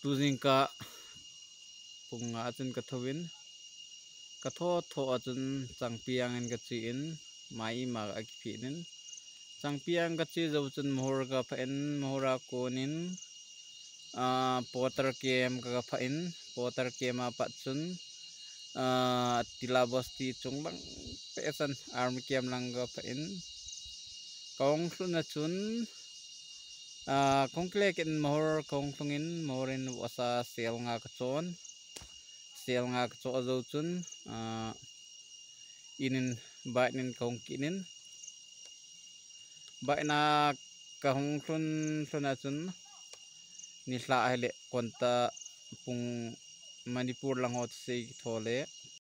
tuzing ka punga chun ka thowin ka tho tho chun changpiang in ka in mai ma a ki phinin changpiang ka chi zo mohor ka pha in mohora konin a potter kem ka pha in potter kem a pa a tila bosti chung lang pesan army kem lang ka pha in kong na chun Ah, kung click in more kung tungin more in wasa sale nga kachon sale nga kachon azo chun uh, ah, inin bait nin kong kinin bait na kahong sun sun chun nisla ahili kwanta pung manipur lang hot si tole